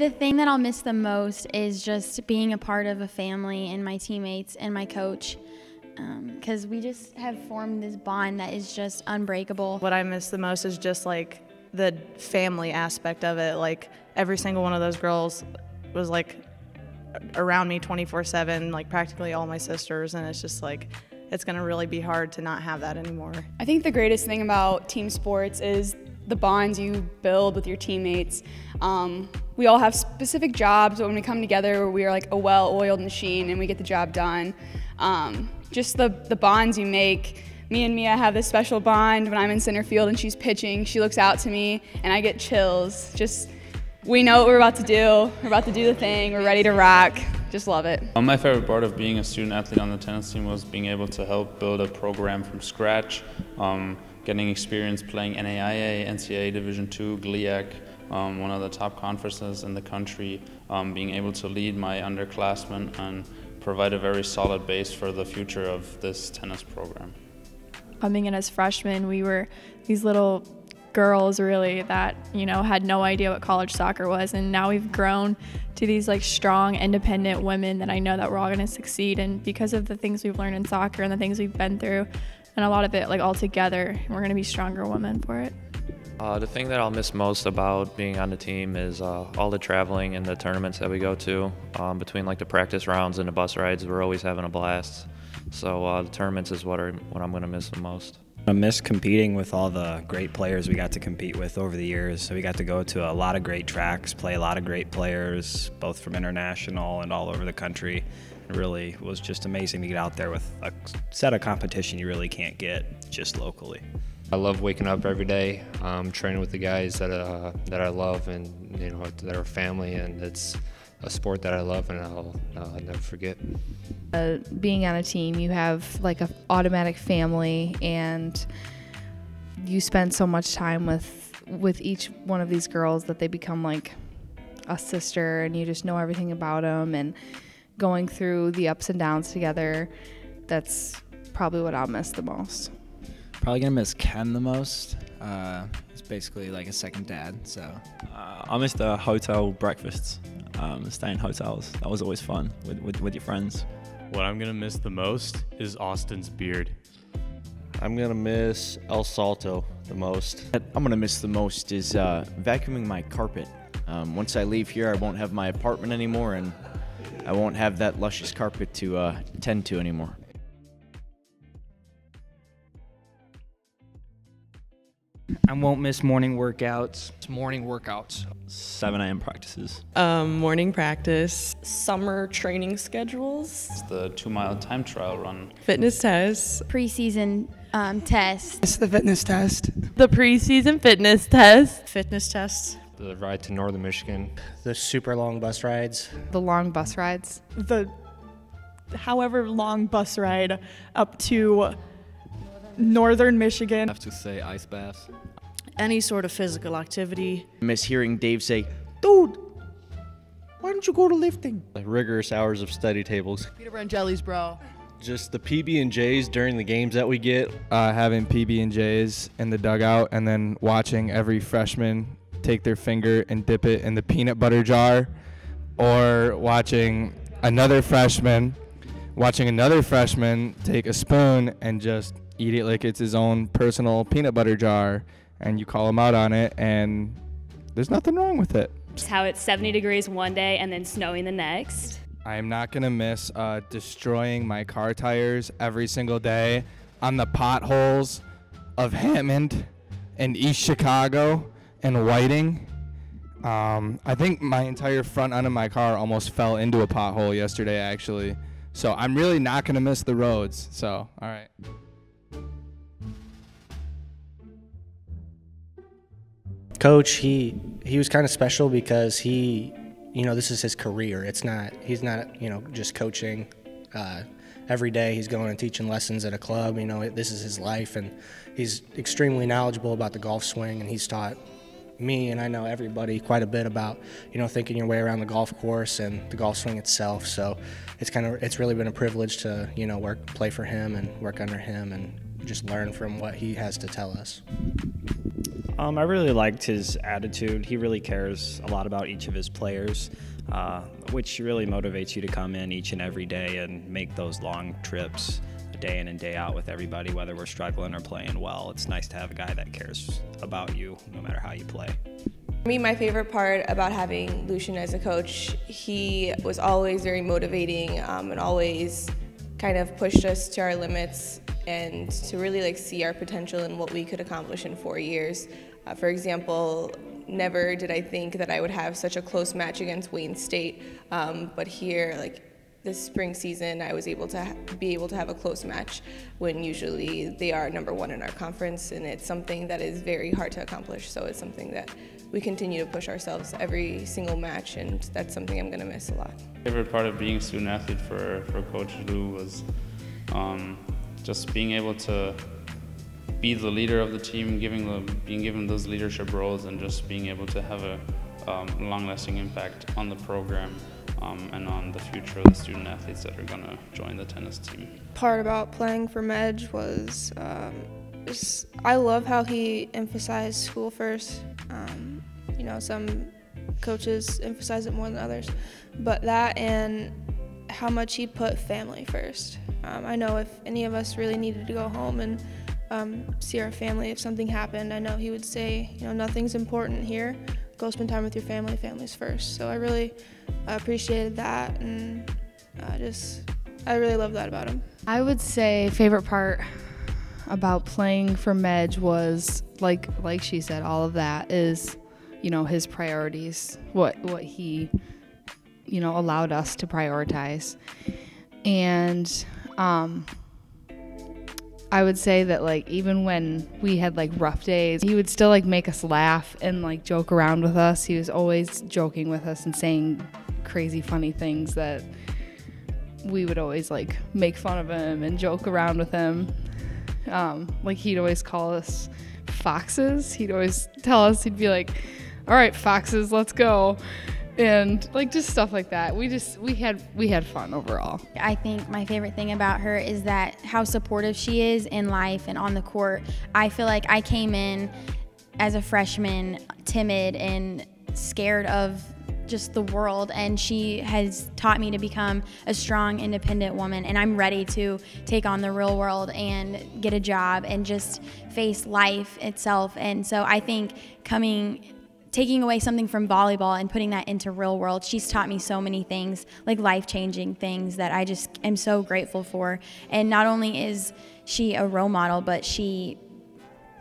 The thing that I'll miss the most is just being a part of a family and my teammates and my coach because um, we just have formed this bond that is just unbreakable. What I miss the most is just like the family aspect of it. Like every single one of those girls was like around me 24 7, like practically all my sisters, and it's just like, it's going to really be hard to not have that anymore. I think the greatest thing about team sports is the bonds you build with your teammates. Um, we all have specific jobs, but when we come together, we are like a well-oiled machine and we get the job done. Um, just the, the bonds you make. Me and Mia have this special bond when I'm in center field and she's pitching. She looks out to me and I get chills. Just, we know what we're about to do. We're about to do the thing. We're ready to rock. Just love it. Um, my favorite part of being a student athlete on the tennis team was being able to help build a program from scratch, um, getting experience playing NAIA, NCAA Division II, GLIAC, um, one of the top conferences in the country, um, being able to lead my underclassmen and provide a very solid base for the future of this tennis program. Coming in as freshmen, we were these little girls really that you know had no idea what college soccer was and now we've grown to these like strong independent women that i know that we're all going to succeed and because of the things we've learned in soccer and the things we've been through and a lot of it like all together we're going to be stronger women for it uh, the thing that I'll miss most about being on the team is uh, all the traveling and the tournaments that we go to. Um, between like the practice rounds and the bus rides, we're always having a blast. So uh, the tournaments is what, are, what I'm going to miss the most. I miss competing with all the great players we got to compete with over the years. So we got to go to a lot of great tracks, play a lot of great players, both from international and all over the country. It really was just amazing to get out there with a set of competition you really can't get just locally. I love waking up every day, um, training with the guys that uh, that I love and you know that are family, and it's a sport that I love and I'll, I'll never forget. Uh, being on a team, you have like an automatic family, and you spend so much time with with each one of these girls that they become like a sister, and you just know everything about them, and going through the ups and downs together. That's probably what I'll miss the most. Probably gonna miss Ken the most. Uh, he's basically like a second dad. So uh, I miss the hotel breakfasts. Um, staying in hotels. That was always fun with, with, with your friends. What I'm gonna miss the most is Austin's beard. I'm gonna miss El Salto the most. I'm gonna miss the most is uh, vacuuming my carpet. Um, once I leave here, I won't have my apartment anymore, and I won't have that luscious carpet to uh, tend to anymore. I won't miss morning workouts. It's morning workouts. 7 a.m. practices. Um, morning practice. Summer training schedules. It's the two mile time trial run. Fitness tests. Preseason um, test. It's the fitness test. The preseason fitness test. Fitness tests. The ride to northern Michigan. The super long bus rides. The long bus rides. The however long bus ride up to northern Michigan. I have to say ice baths. Any sort of physical activity. I miss hearing Dave say, dude, why don't you go to lifting? Like rigorous hours of study tables. Peter butter and jellies, bro. Just the PB and J's during the games that we get. Uh, having PB and J's in the dugout, and then watching every freshman take their finger and dip it in the peanut butter jar, or watching another freshman, watching another freshman take a spoon and just eat it like it's his own personal peanut butter jar, and you call him out on it, and there's nothing wrong with it. Just how it's 70 degrees one day and then snowing the next. I am not gonna miss uh, destroying my car tires every single day on the potholes of Hammond and East Chicago and Whiting. Um, I think my entire front end of my car almost fell into a pothole yesterday, actually. So I'm really not gonna miss the roads. So, all right. Coach he he was kind of special because he you know this is his career. It's not he's not you know just coaching uh, every day. He's going and teaching lessons at a club you know this is his life and he's extremely knowledgeable about the golf swing and he's taught me and I know everybody quite a bit about you know thinking your way around the golf course and the golf swing itself. So it's kind of it's really been a privilege to you know work play for him and work under him and just learn from what he has to tell us Um, I really liked his attitude. He really cares a lot about each of his players, uh, which really motivates you to come in each and every day and make those long trips day in and day out with everybody, whether we're struggling or playing well. It's nice to have a guy that cares about you no matter how you play. For me, my favorite part about having Lucian as a coach, he was always very motivating um, and always kind of pushed us to our limits and to really like see our potential and what we could accomplish in four years. Uh, for example, never did I think that I would have such a close match against Wayne State, um, but here, like this spring season, I was able to be able to have a close match when usually they are number one in our conference, and it's something that is very hard to accomplish. So it's something that we continue to push ourselves every single match, and that's something I'm going to miss a lot. Favorite part of being a student athlete for, for Coach Lou was um, just being able to be the leader of the team, giving the, being given those leadership roles, and just being able to have a um, long-lasting impact on the program um, and on the future of the student athletes that are going to join the tennis team. Part about playing for Medj was um, just, I love how he emphasized school first. Um, you know, some coaches emphasize it more than others, but that and how much he put family first. Um, I know if any of us really needed to go home and um, see our family if something happened, I know he would say, you know, nothing's important here. Go spend time with your family. Family's first. So I really appreciated that, and I just I really love that about him. I would say favorite part about playing for Medj was like like she said, all of that is, you know, his priorities. What what he, you know, allowed us to prioritize, and um, I would say that like even when we had like rough days, he would still like make us laugh and like joke around with us. He was always joking with us and saying crazy funny things that we would always like make fun of him and joke around with him. Um, like he'd always call us foxes. He'd always tell us he'd be like, "All right, foxes, let's go." And like just stuff like that. We just we had we had fun overall. I think my favorite thing about her is that how supportive she is in life and on the court. I feel like I came in as a freshman timid and scared of just the world and she has taught me to become a strong independent woman and I'm ready to take on the real world and get a job and just face life itself and so I think coming taking away something from volleyball and putting that into real world. She's taught me so many things like life-changing things that i just am so grateful for. And not only is she a role model but she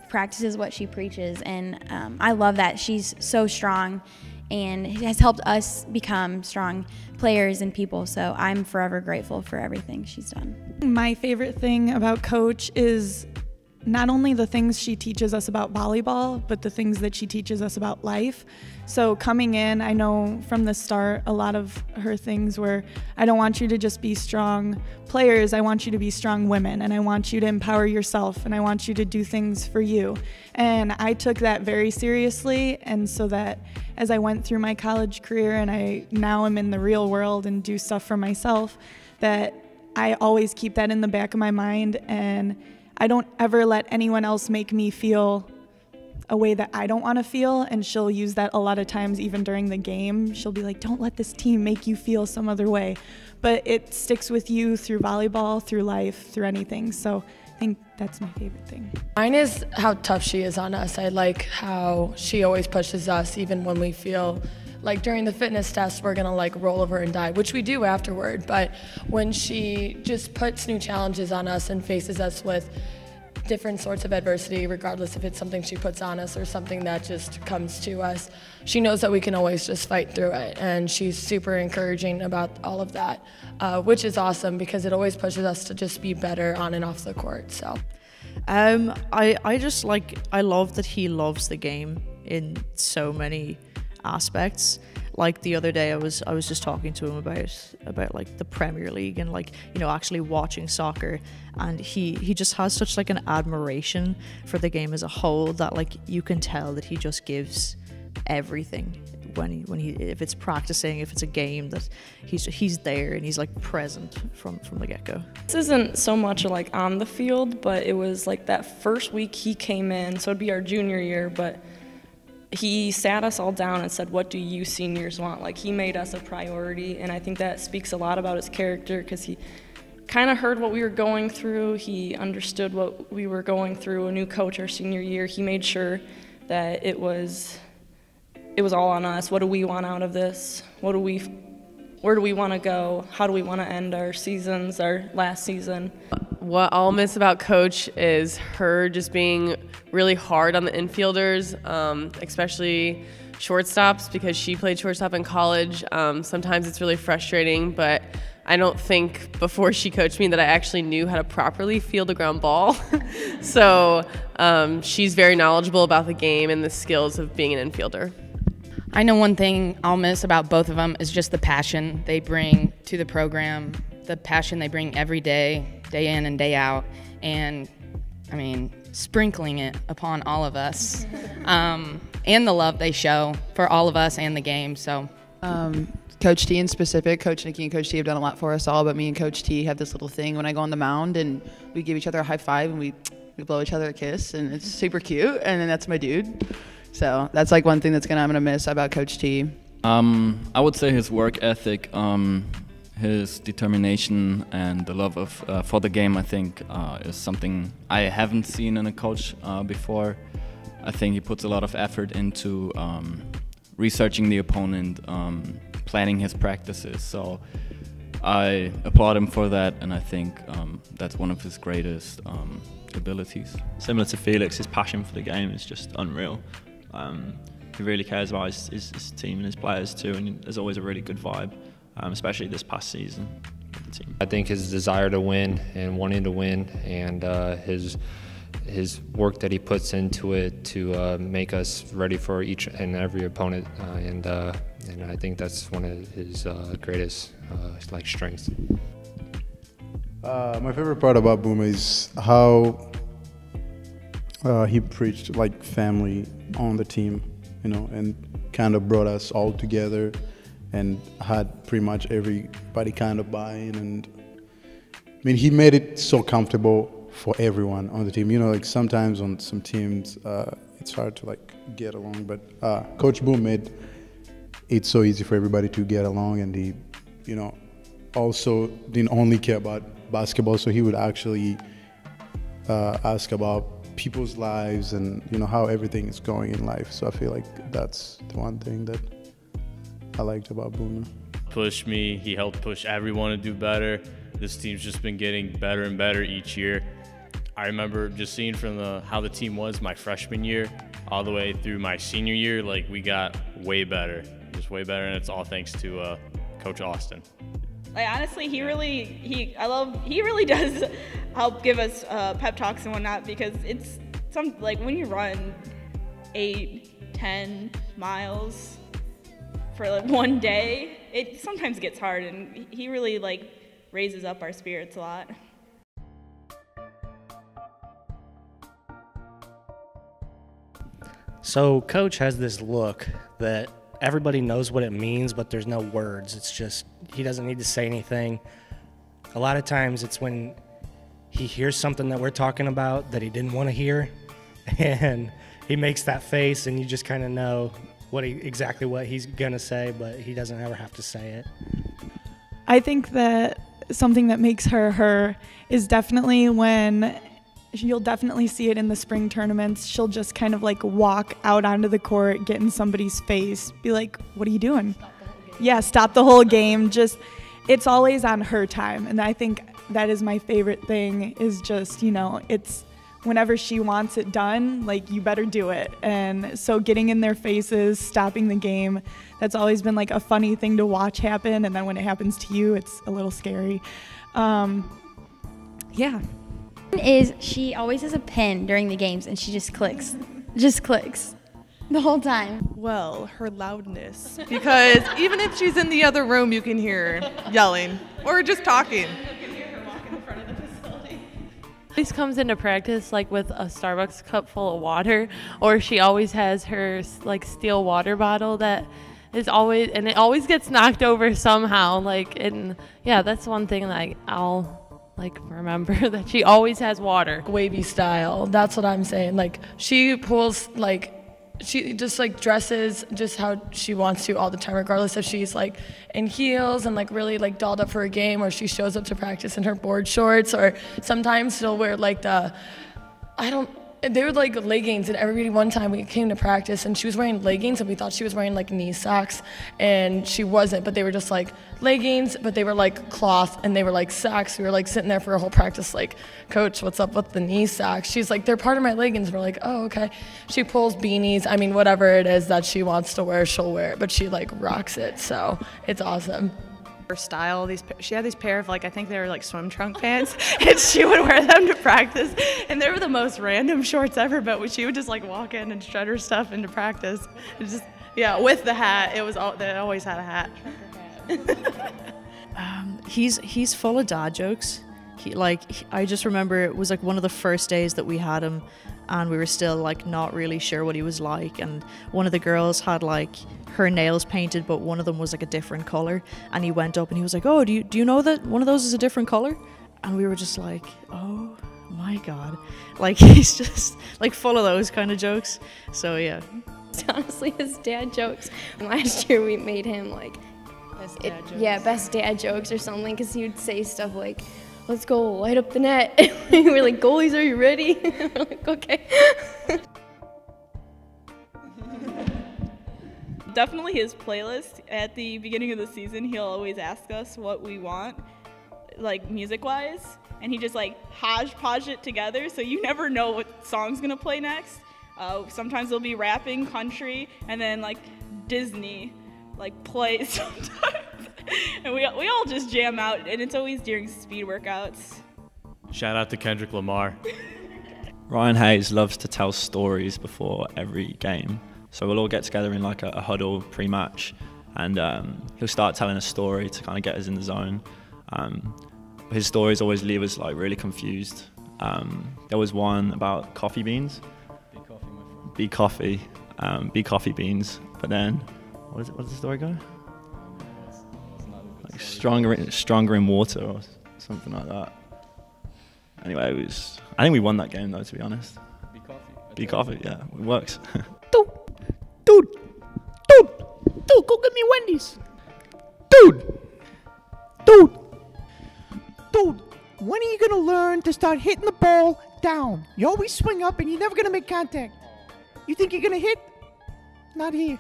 practices what she preaches. And um, i love that. She's so strong and has helped us become strong players and people. So i'm forever grateful for everything she's done. My favorite thing about coach is not only the things she teaches us about volleyball, but the things that she teaches us about life. So, coming in, I know from the start a lot of her things were I don't want you to just be strong players, I want you to be strong women, and I want you to empower yourself, and I want you to do things for you. And I took that very seriously, and so that as I went through my college career and I now am in the real world and do stuff for myself, that I always keep that in the back of my mind and I don't ever let anyone else make me feel a way that I don't want to feel. And she'll use that a lot of times, even during the game. She'll be like, don't let this team make you feel some other way. But it sticks with you through volleyball, through life, through anything. So I think that's my favorite thing. Mine is how tough she is on us. I like how she always pushes us, even when we feel like during the fitness test we're gonna like roll over and die which we do afterward. But when she just puts new challenges on us and faces us with different sorts of adversity regardless if it's something she puts on us or something that just comes to us she knows that we can always just fight through it. And she's super encouraging about all of that uh, which is awesome because it always pushes us to just be better on and off the court so. Um, I, I just like I love that he loves the game in so many aspects. Like the other day, I was I was just talking to him about about like the Premier League and like you know actually watching soccer, and he he just has such like an admiration for the game as a whole that like you can tell that he just gives everything when he when he if it's practicing, if it's a game that he's he's there and he's like present from from the get go. This isn't so much like on the field, but it was like that first week he came in, so it'd be our junior year, but he sat us all down and said, What do you seniors want? Like, he made us a priority, and I think that speaks a lot about his character because he kind of heard what we were going through. He understood what we were going through. A new coach our senior year, he made sure that it was it was all on us. What do we want out of this? What do we where do we want to go? How do we want to end our seasons, our last season? What I'll miss about Coach is her just being really hard on the infielders, um, especially shortstops, because she played shortstop in college. Um, sometimes it's really frustrating, but I don't think before she coached me that I actually knew how to properly field a ground ball. so um, she's very knowledgeable about the game and the skills of being an infielder. I know one thing I'll miss about both of them is just the passion they bring to the program, the passion they bring every day, day in and day out, and I mean, sprinkling it upon all of us, um, and the love they show for all of us and the game. So, um, Coach T in specific, Coach Nikki and Coach T have done a lot for us all, but me and Coach T have this little thing when I go on the mound and we give each other a high five and we, we blow each other a kiss, and it's super cute, and then that's my dude. So that's like one thing that's gonna I'm gonna miss about Coach T. Um, I would say his work ethic, um, his determination, and the love of uh, for the game. I think uh, is something I haven't seen in a coach uh, before. I think he puts a lot of effort into um, researching the opponent, um, planning his practices. So I applaud him for that, and I think um, that's one of his greatest um, abilities. Similar to Felix, his passion for the game is just unreal. Um, he really cares about his, his, his, team and his players too, and there's always a really good vibe, um, especially this past season with the team. I think his desire to win and wanting to win, and uh, his his work that he puts into it to uh, make us ready for each and every opponent, uh, and uh, and I think that's one of his uh, greatest uh, like strengths. my favorite part about Boom is how he preached like family on the team, you know, and kind of brought us all together and had pretty much everybody kind of buy in. And I mean, he made it so comfortable for everyone on the team. You know, like sometimes on some teams, uh, it's hard to like get along, but uh, Coach Boom made it so easy for everybody to get along, and he, you know, also didn't only care about basketball, so he would actually uh, ask about people's lives and you know how everything is going in life. So I feel like that's the one thing that I liked about Boomer. Pushed me. He helped push everyone to do better. This team's just been getting better and better each year. I remember just seeing from the how the team was my freshman year all the way through my senior year. Like we got way better, just way better, and it's all thanks to uh, Coach Austin. Like honestly, he really he I love he really does help give us uh, pep talks and whatnot because it's some like when you run eight, ten miles for like one day, it sometimes gets hard, and he really like raises up our spirits a lot. So, coach has this look that everybody knows what it means, but there's no words. It's just, he doesn't need to say anything. A lot of times it's when he hears something that we're talking about that he didn't want to hear, and he makes that face, and you just kind of know what he, exactly what he's going to say, but he doesn't ever have to say it. I think that something that makes her her is definitely when you'll definitely see it in the spring tournaments. She'll just kind of like walk out onto the court, get in somebody's face, be like, "What are you doing?" yeah, stop the whole game. Just it's always on her time, and I think that is my favorite thing. Is just you know it's whenever she wants it done, like you better do it. And so getting in their faces, stopping the game, that's always been like a funny thing to watch happen. And then when it happens to you, it's a little scary. Um, yeah. Is she always has a pen during the games and she just clicks, just clicks the whole time. Well, her loudness. Because even if she's in the other room, you can hear her yelling or just talking. always comes into practice like with a Starbucks cup full of water, or she always has her like steel water bottle that is always and it always gets knocked over somehow. Like and yeah, that's one thing that I'll like remember that she always has water. Wavy style. That's what I'm saying. Like she pulls like she just like dresses just how she wants to all the time, regardless if she's like in heels and like really like dolled up for a game, or she shows up to practice in her board shorts, or sometimes she'll wear like the I don't they were like leggings and everybody one time we came to practice and she was wearing leggings and we thought she was wearing like knee socks and she wasn't but they were just like leggings but they were like cloth and they were like socks. We were like sitting there for a whole practice like coach what's up with the knee socks? She's like they're part of my leggings. We're like oh okay. She pulls beanies. I mean whatever it is that she wants to wear she'll wear it but she like rocks it so it's awesome her style. These she had these pair of like I think they were like swim trunk pants, and she would wear them to practice. And they were the most random shorts ever. But she would just like walk in and shred her stuff into practice. Just yeah, with the hat. It was all they always had a hat. um, he's he's full of dad jokes. He like he, I just remember it was like one of the first days that we had him and we were still like not really sure what he was like and one of the girls had like her nails painted but one of them was like a different color and he went up and he was like oh do you do you know that one of those is a different color? And we were just like oh my god. Like he's just like full of those kind of jokes. So yeah. Honestly his dad jokes. Last year we made him like best dad it, yeah best dad jokes or something because he would say stuff like let's go light up the net. we were like, goalies, are you ready? we're like, okay. Definitely his playlist. At the beginning of the season, he'll always ask us what we want, like music wise, and he just like hodgepodge it together so you never know what song's gonna play next. Uh, sometimes they'll be rapping country and then like Disney like play sometimes. and we, we all just jam out, and it's always during speed workouts. Shout out to Kendrick Lamar. Ryan Hayes loves to tell stories before every game. So we'll all get together in like a, a huddle pre-match, and um, he'll start telling a story to kind of get us in the zone. Um, his stories always leave us like really confused. Um, there was one about coffee beans. Be coffee, my friend. Be coffee. Um, be coffee beans. But then, what, is it, what does the story go? Like stronger, in, stronger in water or something like that. Anyway, it was. I think we won that game though, to be honest. Be coffee. Be coffee. Yeah, it works. dude, dude, dude, dude, go get me Wendy's. Dude, dude, dude. When are you gonna learn to start hitting the ball down? You always swing up and you're never gonna make contact. You think you're gonna hit? Not here.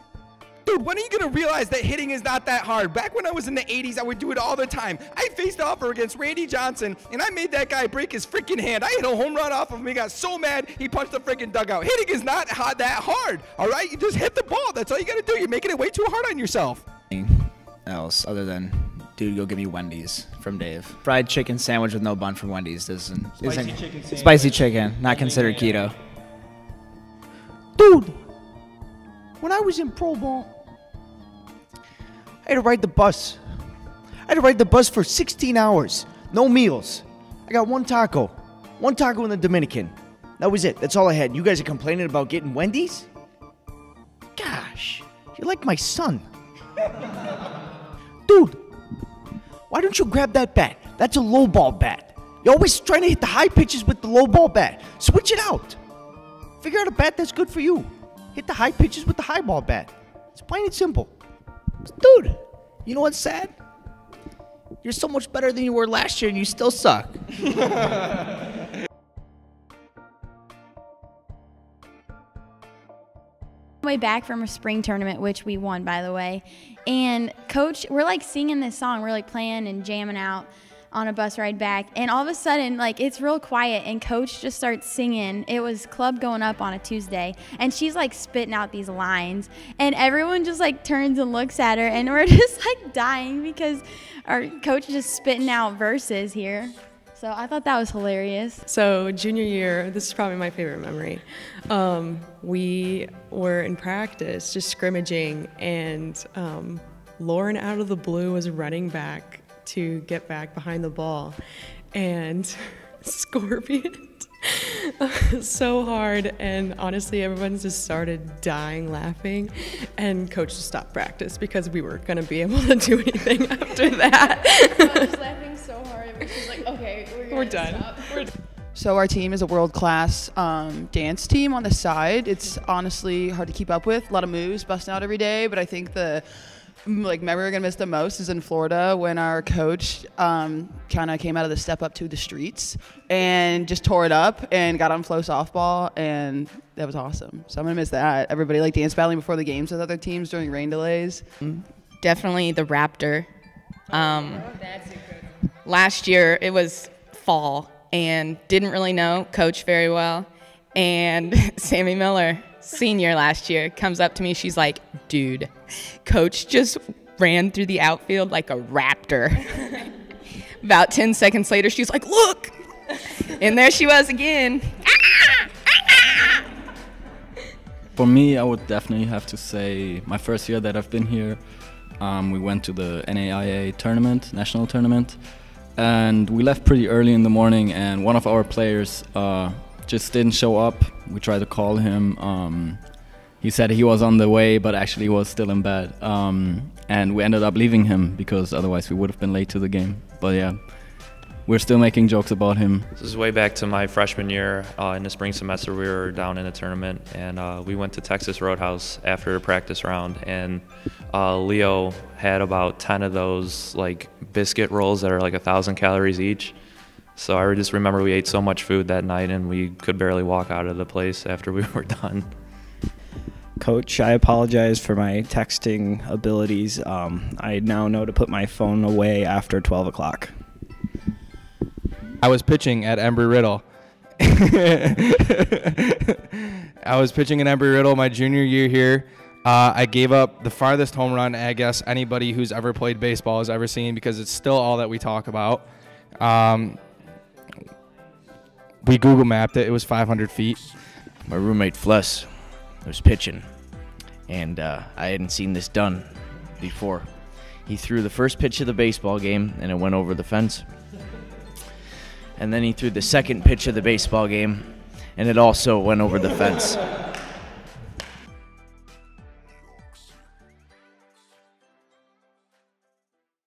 Dude, when are you gonna realize that hitting is not that hard? Back when I was in the 80s, I would do it all the time. I faced off against Randy Johnson, and I made that guy break his freaking hand. I hit a home run off of him. He got so mad, he punched the freaking dugout. Hitting is not hard, that hard, all right? You just hit the ball. That's all you gotta do. You're making it way too hard on yourself. Else other than, dude, go give me Wendy's from Dave. Fried chicken sandwich with no bun from Wendy's doesn't. Spicy isn't, chicken sandwich. Spicy chicken, not considered keto. Dude, when I was in pro ball, I had to ride the bus. I had to ride the bus for 16 hours, no meals. I got one taco, one taco in the Dominican. That was it. That's all I had. You guys are complaining about getting Wendy's? Gosh, you're like my son. Dude, why don't you grab that bat? That's a low ball bat. You're always trying to hit the high pitches with the low ball bat. Switch it out. Figure out a bat that's good for you. Hit the high pitches with the high ball bat. It's plain and simple. Dude, you know what's sad? You're so much better than you were last year and you still suck. way back from a spring tournament, which we won, by the way. And coach, we're like singing this song, we're like playing and jamming out on a bus ride back. And all of a sudden, like it's real quiet, and coach just starts singing. It was club going up on a Tuesday, and she's like spitting out these lines, and everyone just like turns and looks at her, and we're just like dying because our coach is just spitting out verses here. So I thought that was hilarious. So junior year, this is probably my favorite memory. Um, we were in practice, just scrimmaging, and um, Lauren out of the blue was running back to get back behind the ball, and Scorpion so hard. And honestly, everyone just started dying laughing. And coach just stopped practice because we weren't going to be able to do anything after that. I was laughing so hard. She's like, okay, we're, We're done. We're So our team is a world-class um, dance team on the side. It's honestly hard to keep up with. A lot of moves busting out every day, but I think the like memory we're gonna miss the most is in Florida when our coach um, kind of came out of the step up to the streets and just tore it up and got on flow softball, and that was awesome. So I'm gonna miss that. Everybody like dance battling before the games with other teams during rain delays. Definitely the Raptor. Um, last year it was fall and didn't really know coach very well. And Sammy Miller, senior last year, comes up to me. She's like, dude, coach just ran through the outfield like a raptor. About 10 seconds later, she's like, look. And there she was again. For me, I would definitely have to say my first year that I've been here, um, we went to the NAIA tournament, national tournament, and we left pretty early in the morning. And one of our players uh, just didn't show up. We tried to call him. Um, he said he was on the way, but actually was still in bed. Um, and we ended up leaving him because otherwise we would have been late to the game. But yeah, we're still making jokes about him. This is way back to my freshman year. Uh, in the spring semester, we were down in a tournament, and uh, we went to Texas Roadhouse after a practice round. And uh, Leo had about 10 of those like biscuit rolls that are like a thousand calories each. So I just remember we ate so much food that night, and we could barely walk out of the place after we were done. Coach, I apologize for my texting abilities. Um, I now know to put my phone away after 12 o'clock. I was pitching at Embry Riddle. I was pitching at Embry Riddle my junior year here. Uh, I gave up the farthest home run I guess anybody who's ever played baseball has ever seen because it's still all that we talk about. Um, we Google mapped it. It was 500 feet. My roommate Fless was pitching, and uh, I hadn't seen this done before. He threw the first pitch of the baseball game, and it went over the fence. And then he threw the second pitch of the baseball game, and it also went over the fence.